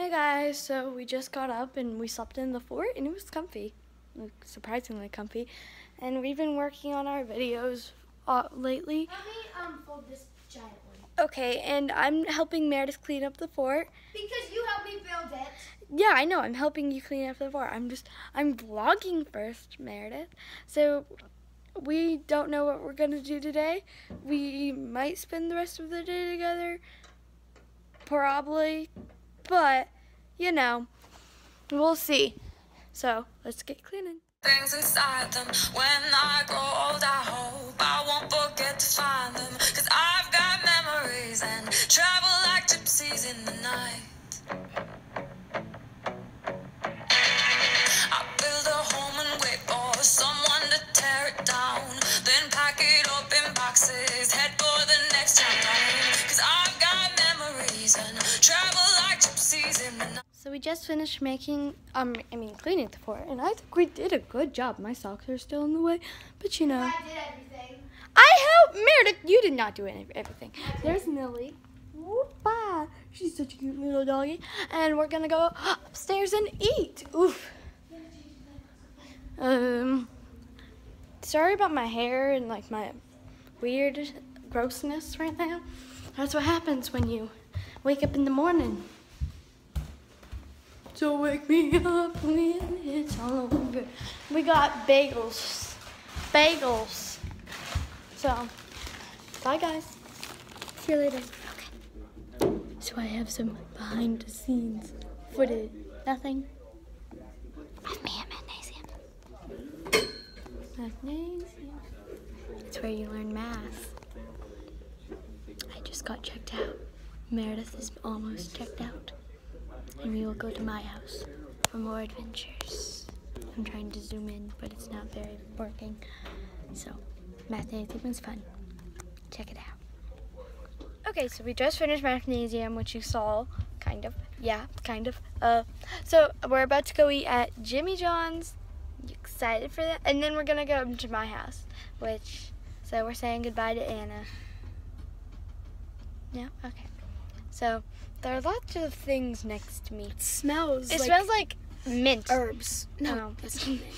Hey guys, so we just got up and we slept in the fort and it was comfy, like surprisingly comfy. And we've been working on our videos uh, lately. Let me um, fold this giant one. Okay, and I'm helping Meredith clean up the fort. Because you helped me build it. Yeah, I know, I'm helping you clean up the fort. I'm just, I'm vlogging first, Meredith. So we don't know what we're gonna do today. We might spend the rest of the day together, probably, but you know, we'll see. So let's get cleaning. Just finished making, um, I mean cleaning the floor, and I think we did a good job. My socks are still in the way, but you know. I did everything. I helped Meredith. You did not do any, everything. There's Millie. Whoop-ah. She's such a cute little doggy. And we're gonna go upstairs and eat. Oof. Um. Sorry about my hair and like my weird grossness right now. That's what happens when you wake up in the morning. So wake me up when it's all over. We got bagels. Bagels. So, bye guys. See you later. Okay. So I have some behind the scenes footage. Nothing. With me at Mathnasium. Mathnasium. It's where you learn math. I just got checked out. Meredith is almost checked out. And we will go to my house for more adventures. I'm trying to zoom in, but it's not very working. So, Mathnasium is fun. Check it out. Okay, so we just finished Mathnasium, which you saw, kind of. Yeah, kind of. Uh, so we're about to go eat at Jimmy John's. You excited for that? And then we're gonna go to my house, which, so we're saying goodbye to Anna. Yeah, okay. So there are lots of things next to me. It smells It like smells like mint. herbs. No, Oh. it's not mint.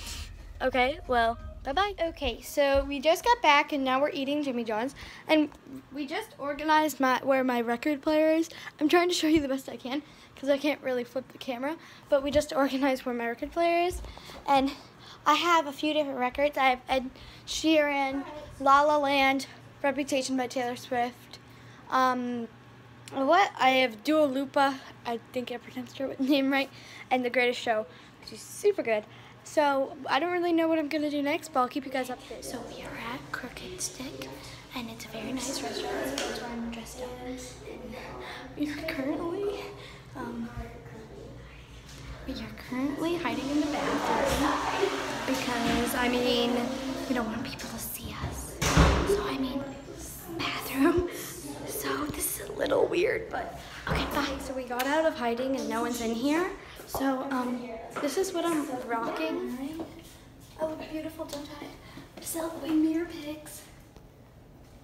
Okay, well, bye bye. Okay, so we just got back and now we're eating Jimmy John's, and we just organized my where my record player is. I'm trying to show you the best I can because I can't really flip the camera, but we just organized where my record player is, and I have a few different records. I have Ed Sheeran, La La Land, Reputation by Taylor Swift. Um, what? I have Dua Lupa, I think I pronounced her name right, and The Greatest Show, which is super good. So I don't really know what I'm gonna do next, but I'll keep you guys updated. So we are at Crooked Stick, and it's a very nice restaurant. That's why I'm dressed up. We are currently, um, we are currently hiding in the bathroom because I mean we don't want people to see us. So I mean bathroom. So this is a little weird, but okay, bye. So we got out of hiding and no one's in here. So um, this is what I'm rocking. I look beautiful, don't I? Selfie mirror pics.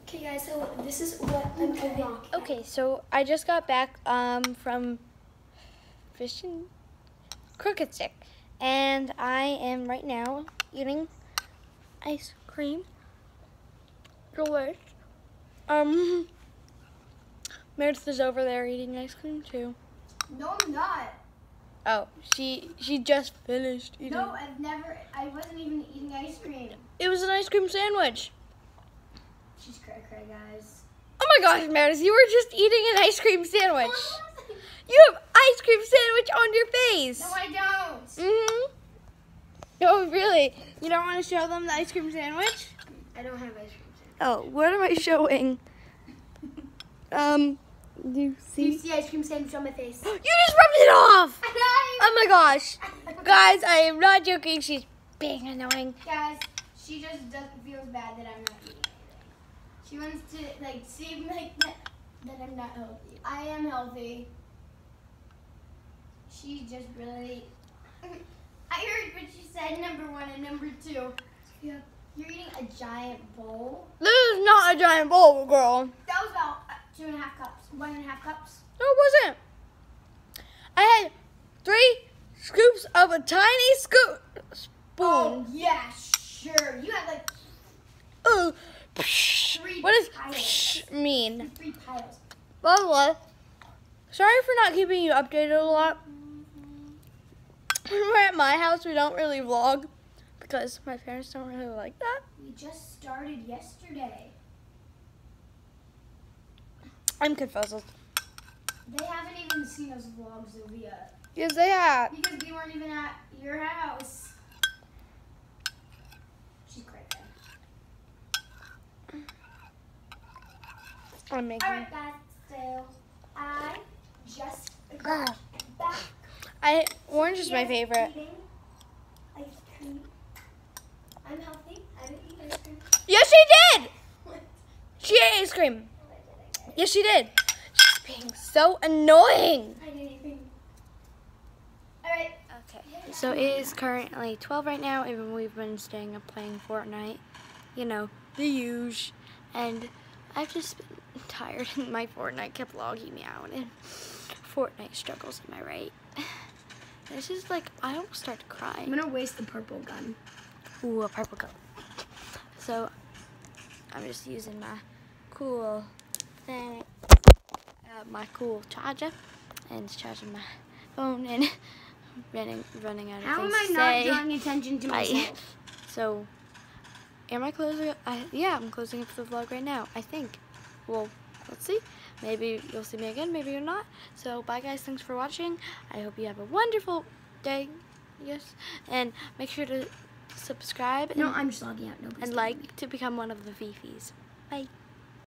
Okay, guys, so this is what I'm cooking. Okay, so I just got back um, from fishing crooked stick, and I am right now eating ice cream. Delish. Um, Meredith is over there eating ice cream too. No, I'm not. Oh, she she just finished eating. No, I've never. I wasn't even eating ice cream. It was an ice cream sandwich. She's cray cray, guys. Oh my gosh, Meredith, you were just eating an ice cream sandwich. You have ice cream sandwich on your face. No, I don't. Mm-hmm. No, really. You don't want to show them the ice cream sandwich? I don't have ice cream. sandwich. Oh, what am I showing? Um, do you Do see? you see ice cream sandwich on my face? You just rubbed it off! I Oh my gosh. Guys, I am not joking. She's being annoying. Guys, she just doesn't feel bad that I'm not eating. Anything. She wants to like seem like that, that I'm not healthy. I am healthy. She just really. I heard what she said. Number one and number two. Yeah, you're eating a giant bowl. This is not a giant bowl, girl. That was about two and a half cups. One and a half cups. No, it wasn't. I had three scoops of a tiny scoop spoon. Oh yeah, sure. You have like Ooh. Three What does piles. mean? three piles. The way, sorry for not keeping you updated a lot. When we're at my house, we don't really vlog because my parents don't really like that. We just started yesterday. I'm confused. They haven't even seen us vlog, Sylvia. Yes, they have. Because we weren't even at your house. She's. I'm making. Alright guys, so I just got back. I orange is my favorite. Ice cream. I'm healthy. I didn't eat ice cream. Yes, she did. She ate ice cream. Oh, I did, I did. Yes, she did. She's being so annoying. Okay. So it is currently 12 right now, and we've been staying up playing Fortnite. You know, the huge. And I've just been tired, and my Fortnite kept logging me out. And Fortnite struggles, am I right? This is like, I almost start to cry. I'm gonna waste the purple gun. Ooh, a purple cup. So I'm just using my cool thing, uh, my cool charger, and it's charging my phone and running running out of How am I not drawing attention to myself? So, am I closing? I, yeah, I'm closing up the vlog right now. I think. Well, let's see. Maybe you'll see me again. Maybe you're not. So, bye guys. Thanks for watching. I hope you have a wonderful day. Yes, and make sure to subscribe and, No, I'm just logging out. Nobody's and getting me. like to become one of the FeFes. Bye.